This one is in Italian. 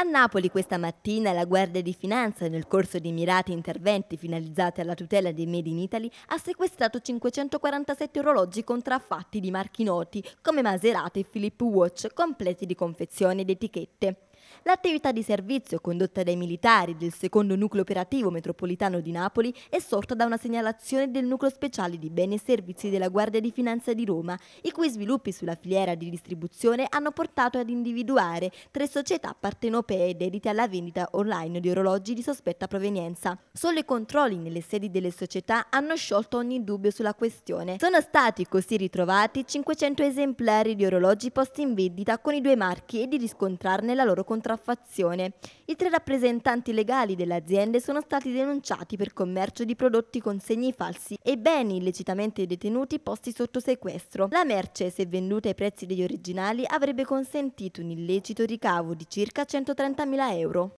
A Napoli questa mattina la Guardia di Finanza, nel corso di mirati interventi finalizzati alla tutela dei Made in Italy, ha sequestrato 547 orologi contraffatti di marchi noti come Maserati e Philip Watch, completi di confezione ed etichette. L'attività di servizio condotta dai militari del secondo nucleo operativo metropolitano di Napoli è sorta da una segnalazione del nucleo speciale di beni e servizi della Guardia di Finanza di Roma, i cui sviluppi sulla filiera di distribuzione hanno portato ad individuare tre società partenopee dedite alla vendita online di orologi di sospetta provenienza. Solo i controlli nelle sedi delle società hanno sciolto ogni dubbio sulla questione. Sono stati così ritrovati 500 esemplari di orologi posti in vendita con i due marchi e di riscontrarne la loro contraffazione. I tre rappresentanti legali delle aziende sono stati denunciati per commercio di prodotti con segni falsi e beni illecitamente detenuti posti sotto sequestro. La merce, se venduta ai prezzi degli originali, avrebbe consentito un illecito ricavo di circa 130.000 euro.